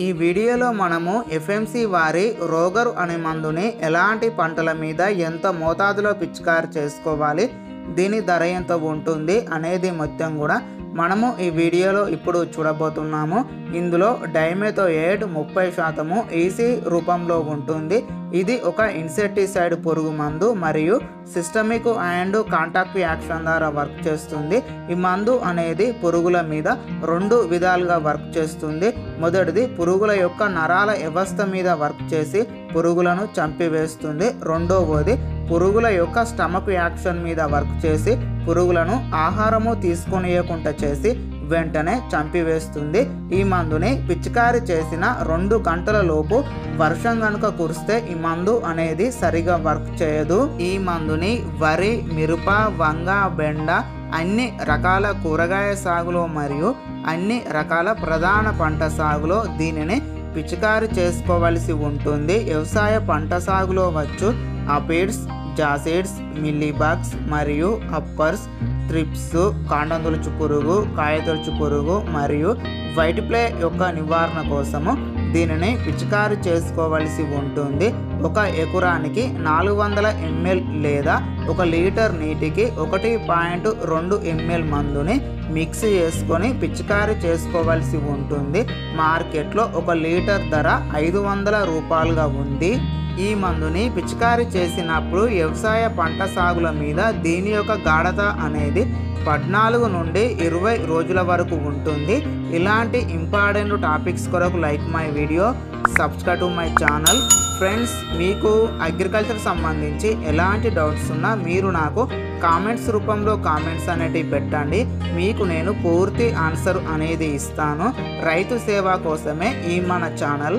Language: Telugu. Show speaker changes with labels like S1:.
S1: ఈ వీడియోలో మనము ఎఫ్ఎంసి వారి రోగరు అనే మందుని ఎలాంటి పంటల మీద ఎంత మోతాదులో పిచికారి చేసుకోవాలి దీని ధర ఎంత ఉంటుంది అనేది మొత్తం కూడా మనము ఈ వీడియోలో ఇప్పుడు చూడబోతున్నాము. ఇందులో డైమెతో ఎయిట్ ముప్పై శాతము ఈసీ రూపంలో ఉంటుంది. ఇది ఒక ఇన్సెక్టిసైడ్ పురుగు మందు మరియు సిస్టమిక్ అండ్ కాంటాక్ట్ యాక్షన్ ద్వారా వర్క్ చేస్తుంది. ఈ మందు అనేది పురుగుల మీద రెండు విధాలుగా వర్క్ చేస్తుంది. మొదటిది పురుగుల యొక్క నరాల వ్యవస్థ మీద వర్క్ చేసి పురుగులను చంపివేస్తుంది. రెండవది పురుగుల యొక్క స్టమక్ యాక్షన్ మీద వర్క్ చేసి పురుగులను ఆహారము తీసుకొనియకుండా చేసి వెంటనే చంపివేస్తుంది. ఈ మందుని పిచికారి చేసిన రెండు గంటల లోపు వర్షం కనుక కురిస్తే ఈ మందు అనేది సరిగా వర్క్ చేయదు. ఈ మందుని వరి మిరప వంగ బెండ అన్ని రకాల కూరగాయ సాగులో మరియు అన్ని రకాల ప్రధాన పంట సాగులో దీనిని పిచికారి చేసుకోవలసి ఉంటుంది. వ్యవసాయ పంట సాగులో వచ్చు అపిడ్స్ జాసిడ్స్ మిల్లీబాగ్స్ మరియు అప్పర్స్ త్రిప్స్ కాండం తొలుచు పురుగు కాయ తొలుచు పురుగు మరియు వైట్ ప్లే యొక్క నివారణ కోసము దీనిని పిచికారి చేసుకోవలసి ఉంటుంది. ఒక ఎకరానికి నాలుగు వందల ఎంఎల్ లేదా ఒక లీటర్ నీటికి ఒకటి పాయింట్ రెండు ఎంఎల్ మందుని మిక్స్ చేసుకొని పిచికారి చేసుకోవలసి ఉంటుంది. మార్కెట్లో ఒక లీటర్ ధర ఐదు వందల రూపాయలుగా ఉంది. ఈ మందుని పిచికారి చేసినప్పుడు వ్యవసాయ పంట సాగుల మీద దీని యొక్క గాఢత అనేది పద్నాలుగు నుండి ఇరవై రోజుల వరకు ఉంటుంది. ఇలాంటి ఇంపార్టెంట్ టాపిక్స్ కొరకు like my video subscribe to my channel. Friends మీకు అగ్రికల్చర్ సంబంధించి ఎలాంటి డౌట్స్ ఉన్నా మీరు నాకు కామెంట్స్ రూపంలో కామెంట్స్ అనేటివి పెట్టండి. మీకు నేను పూర్తి ఆన్సర్ అనేది ఇస్తాను. రైతు సేవ కోసమే ఈ మన ఛానల్.